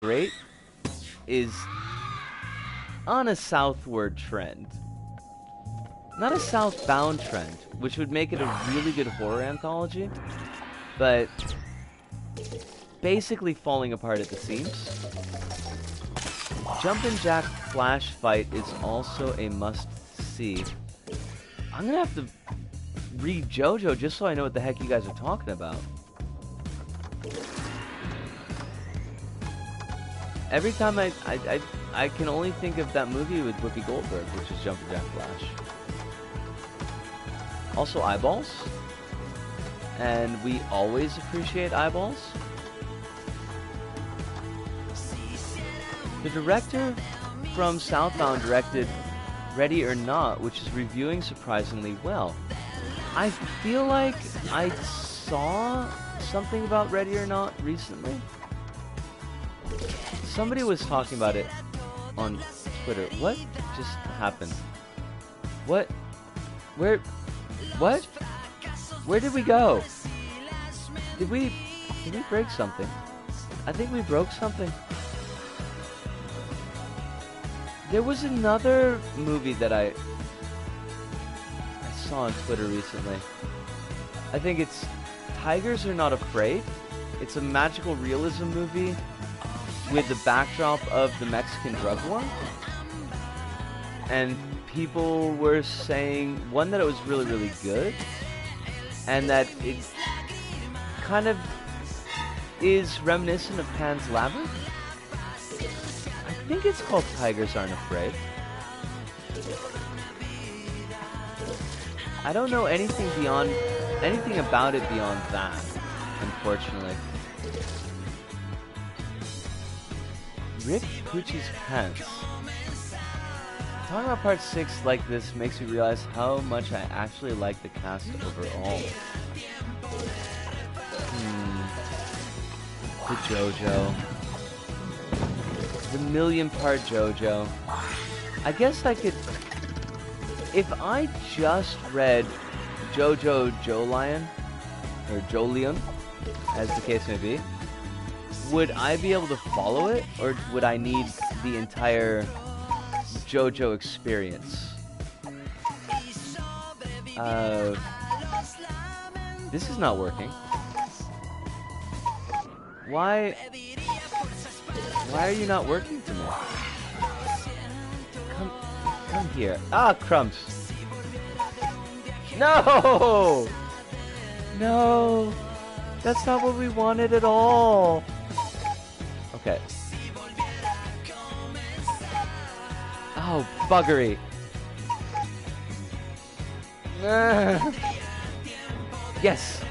great is on a southward trend. Not a southbound trend, which would make it a really good horror anthology, but basically falling apart at the seams. Jumpin' Jack Flash fight is also a must-see. I'm gonna have to read JoJo just so I know what the heck you guys are talking about. Every time I, I, I, I can only think of that movie with Whoopi Goldberg, which is Jumpin' Jack Flash. Also eyeballs. And we always appreciate eyeballs. The director from Southbound directed Ready or Not, which is reviewing surprisingly well. I feel like I saw something about Ready or Not recently. Somebody was talking about it on Twitter. What just happened? What? Where? What? Where did we go? Did we? Did we break something? I think we broke something. There was another movie that I I saw on Twitter recently. I think it's Tigers Are Not Afraid. It's a magical realism movie with the backdrop of the Mexican drug war. And people were saying one that it was really really good and that it kind of is reminiscent of Pan's Labyrinth I think it's called Tigers Aren't Afraid. I don't know anything beyond anything about it beyond that, unfortunately. Rick Pucci's Pants. Talking about part 6 like this makes me realize how much I actually like the cast overall. Hmm. The JoJo the million part JoJo. I guess I could... If I just read JoJo Jolion, or Jolion, as the case may be, would I be able to follow it, or would I need the entire JoJo experience? Uh, this is not working. Why? Why are you not working for me? Come, come here. Ah, crumbs. No! No! That's not what we wanted at all. Okay. Oh, buggery. yes.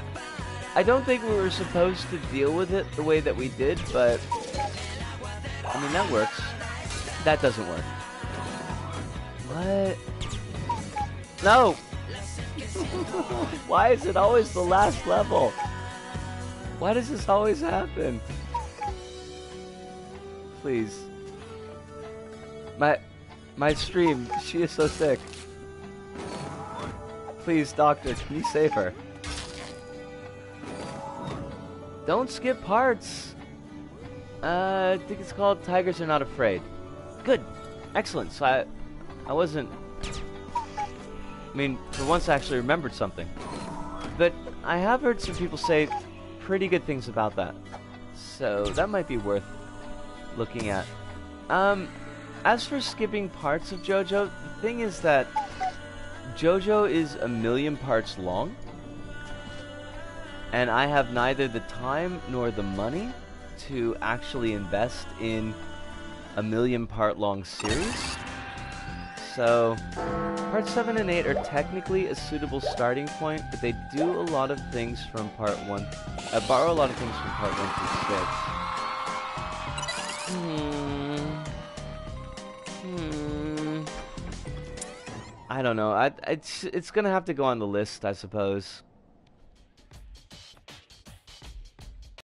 I don't think we were supposed to deal with it the way that we did, but I mean, that works. That doesn't work. What? No! Why is it always the last level? Why does this always happen? Please. My my stream, she is so sick. Please, doctor, can you save her? Don't skip parts. Uh, I think it's called Tigers Are Not Afraid. Good. Excellent. So I, I wasn't... I mean, for once I actually remembered something. But I have heard some people say pretty good things about that. So that might be worth looking at. Um, as for skipping parts of JoJo, the thing is that JoJo is a million parts long. And I have neither the time nor the money to actually invest in a million part long series. So, parts 7 and 8 are technically a suitable starting point, but they do a lot of things from part 1, I borrow a lot of things from part 1 through 6. Hmm. Hmm. I don't know. I, it's, it's gonna have to go on the list, I suppose.